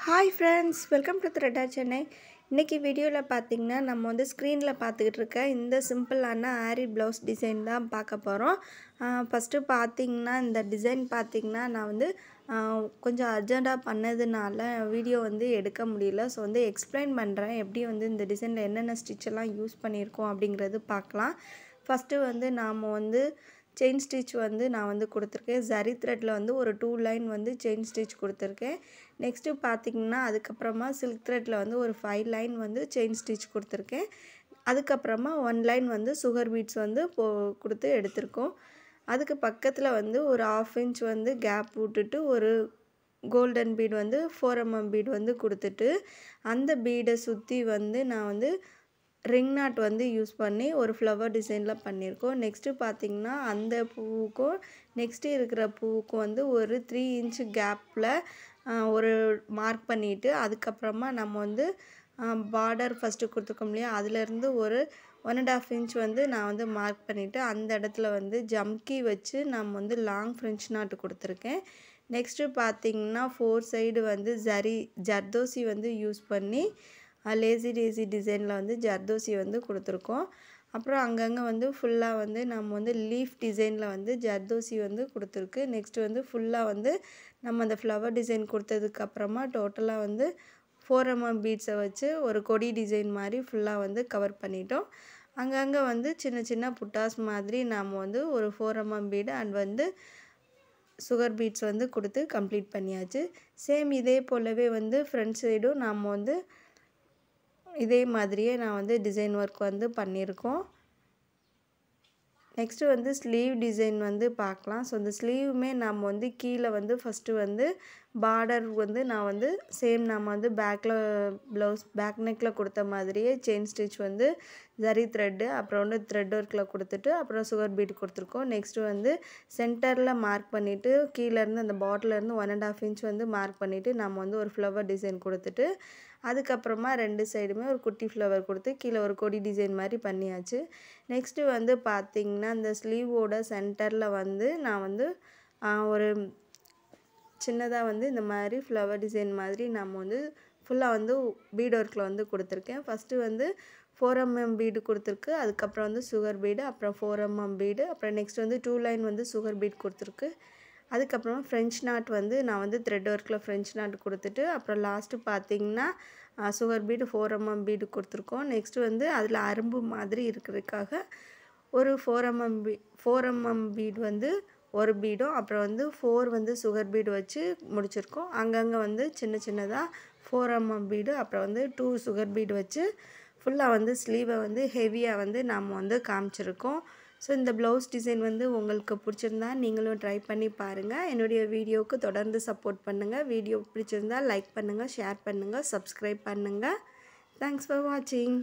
Hi friends welcome to த்ரெட்டா சென்னை இன்றைக்கி வீடியோவில் பார்த்தீங்கன்னா நம்ம வந்து ஸ்க்ரீனில் பார்த்துக்கிட்டு இருக்க இந்த சிம்பிளான ஆரி ப்ளவுஸ் டிசைன் தான் பார்க்க போகிறோம் ஃபஸ்ட்டு பார்த்தீங்கன்னா இந்த டிசைன் பார்த்திங்கன்னா நான் வந்து கொஞ்சம் அர்ஜெண்ட்டாக பண்ணதுனால வீடியோ வந்து எடுக்க முடியல. ஸோ வந்து எக்ஸ்பிளைன் பண்ணுறேன் எப்படி வந்து இந்த டிசைனில் என்னென்ன ஸ்டிச்செல்லாம் யூஸ் பண்ணியிருக்கோம் அப்படிங்கிறது பார்க்கலாம் ஃபஸ்ட்டு வந்து நாம் வந்து செயின் ஸ்டிச் வந்து நான் வந்து கொடுத்துருக்கேன். ஜரி த்ரெட்டில் வந்து ஒரு டூ லைன் வந்து செயின் ஸ்டிச் கொடுத்துருக்கேன். நெக்ஸ்ட்டு பார்த்தீங்கன்னா அதுக்கப்புறமா சில்க் த்ரெட்டில் வந்து ஒரு ஃபைவ் லைன் வந்து செயின் ஸ்டிச் கொடுத்துருக்கேன். அதுக்கப்புறமா ஒன் லைன் வந்து சுகர் பீட்ஸ் வந்து போ கொடுத்து எடுத்திருக்கோம். அதுக்கு பக்கத்தில் வந்து ஒரு ஆஃப் இன்ச் வந்து கேப் விட்டுட்டு ஒரு கோல்டன் பீட் வந்து ஃபோர் எம்எம் பீட் வந்து கொடுத்துட்டு அந்த பீடை சுற்றி வந்து நான் வந்து ரிங் நாட் வந்து யூஸ் பண்ணி ஒரு ஃப்ளவர் டிசைனில் பண்ணியிருக்கோம் நெக்ஸ்ட்டு பார்த்திங்கன்னா அந்த பூவுக்கும் நெக்ஸ்ட்டு இருக்கிற பூவுக்கும் வந்து ஒரு த்ரீ இன்ச் கேப்பில் ஒரு மார்க் பண்ணிவிட்டு அதுக்கப்புறமா நம்ம வந்து பார்டர் ஃபஸ்ட்டு கொடுத்துருக்கோம் இல்லையா? அதுலேருந்து ஒரு ஒன் அண்ட் ஆஃப் இன்ச் வந்து நான் வந்து மார்க் பண்ணிவிட்டு அந்த இடத்துல வந்து ஜம்கி வச்சு நம்ம வந்து லாங் ஃப்ரெஞ்ச் நாட்டு கொடுத்துருக்கேன். நெக்ஸ்ட்டு பார்த்திங்கன்னா ஃபோர் சைடு வந்து ஜரி ஜர்தோசி வந்து யூஸ் பண்ணி லேசி டேசி டிசைனில் வந்து ஜர்தோசி வந்து கொடுத்துருக்கோம். அப்புறம் அங்கங்கே வந்து ஃபுல்லாக வந்து நம்ம வந்து லீஃப் டிசைனில் வந்து ஜர்தோசி வந்து கொடுத்துருக்கு. நெக்ஸ்ட்டு வந்து ஃபுல்லாக வந்து நம்ம அந்த ஃப்ளவர் டிசைன் கொடுத்ததுக்கப்புறமா டோட்டலாக வந்து ஃபோர் எம்எம் பீட்ஸை வச்சு ஒரு கொடி டிசைன் மாதிரி ஃபுல்லாக வந்து கவர் பண்ணிட்டோம். அங்கங்கே வந்து சின்ன சின்ன புட்டாஸ் மாதிரி நாம் வந்து ஒரு ஃபோர் எம்எம் பீடு அண்ட் வந்து சுகர் பீட்ஸ் வந்து கொடுத்து கம்ப்ளீட் பண்ணியாச்சு. சேம் இதே போலவே வந்து ஃப்ரண்ட் சைடும் நாம் வந்து இதே மாதிரியே நான் வந்து டிசைன் ஒர்க் வந்து பண்ணியிருக்கோம். நெக்ஸ்ட்டு வந்து ஸ்லீவ் டிசைன் வந்து பார்க்கலாம். ஸோ இந்த ஸ்லீவுமே நம்ம வந்து கீழே வந்து ஃபஸ்ட்டு வந்து பார்டர் வந்து நான் வந்து சேம் நம்ம வந்து பேக்கில் ப்ளவுஸ் பேக் நெக்கில் கொடுத்த மாதிரியே செயின் ஸ்டிச் வந்து ஜரி த்ரெட்டு அப்புறம் வந்து த்ரெட் ஒர்க்கில் கொடுத்துட்டு அப்புறம் சுகர் பீட் கொடுத்துருக்கோம். நெக்ஸ்ட்டு வந்து சென்டரில் மார்க் பண்ணிவிட்டு கீழேருந்து அந்த பாட்டிலேருந்து ஒன் அண்ட் ஆஃப் இன்ச் வந்து மார்க் பண்ணிவிட்டு நம்ம வந்து ஒரு ஃப்ளவர் டிசைன் கொடுத்துட்டு அதுக்கப்புறமா ரெண்டு சைடுமே ஒரு குட்டி ஃப்ளவர் கொடுத்து கீழே ஒரு கொடி டிசைன் மாதிரி பண்ணியாச்சு. நெக்ஸ்ட்டு வந்து பார்த்திங்கன்னா அந்த ஸ்லீவோட சென்டரில் வந்து நான் வந்து ஒரு சின்னதாக வந்து இந்த மாதிரி ஃப்ளவர் டிசைன் மாதிரி நம்ம வந்து ஃபுல்லாக வந்து பீட் ஒர்க்கில் வந்து கொடுத்துருக்கேன். ஃபஸ்ட்டு வந்து ஃபோர் எம்எம் பீடு கொடுத்துருக்கு. அதுக்கப்புறம் வந்து சுகர் பீடு அப்புறம் ஃபோர் எம்எம் பீடு அப்புறம் நெக்ஸ்ட் வந்து டூ லைன் வந்து சுகர் பீட் கொடுத்துருக்கு. அதுக்கப்புறமா ஃப்ரெஞ்ச் நாட் வந்து நான் வந்து த்ரெட் ஒர்க்கில் ஃப்ரெஞ்ச் நாட் கொடுத்துட்டு அப்புறம் லாஸ்ட்டு பார்த்தீங்கன்னா sugar bead four MM bead கொடுத்துருக்கோம். நெக்ஸ்ட்டு வந்து அதில் அரும்பு மாதிரி இருக்கிறதுக்காக ஒரு ஃபோர் எம்எம் பீ ஃபோர் எம்எம் பீடு வந்து ஒரு பீடும் அப்புறம் வந்து ஃபோர் வந்து சுகர் பீடு வச்சு முடிச்சிருக்கோம். அங்கங்கே வந்து சின்ன சின்னதாக ஃபோர் எம்எம் பீடு அப்புறம் வந்து டூ சுகர் பீடு வச்சு ஃபுல்லாக வந்து ஸ்லீவை வந்து ஹெவியாக வந்து நாம் வந்து காமிச்சிருக்கோம். ஸோ இந்த ப்ளவுஸ் டிசைன் வந்து உங்களுக்கு பிடிச்சிருந்தா நீங்களும் ட்ரை பண்ணி பாருங்கள் என்னுடைய வீடியோவுக்கு தொடர்ந்து சப்போர்ட் பண்ணுங்கள் வீடியோ பிடிச்சிருந்தா லைக் பண்ணுங்கள் ஷேர் பண்ணுங்கள் சப்ஸ்கிரைப் பண்ணுங்கள் தேங்க்ஸ் ஃபார் வாட்சிங்